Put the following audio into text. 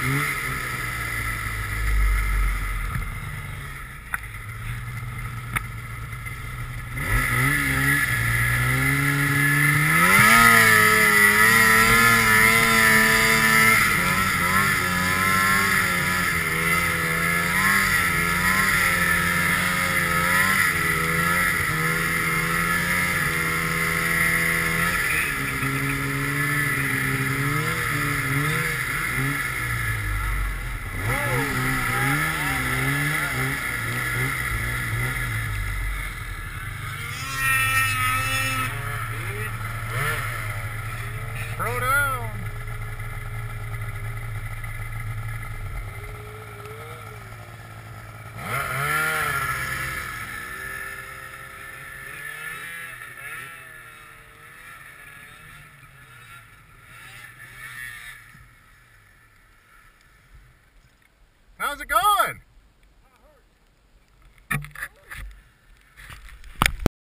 Mm-hmm. Throw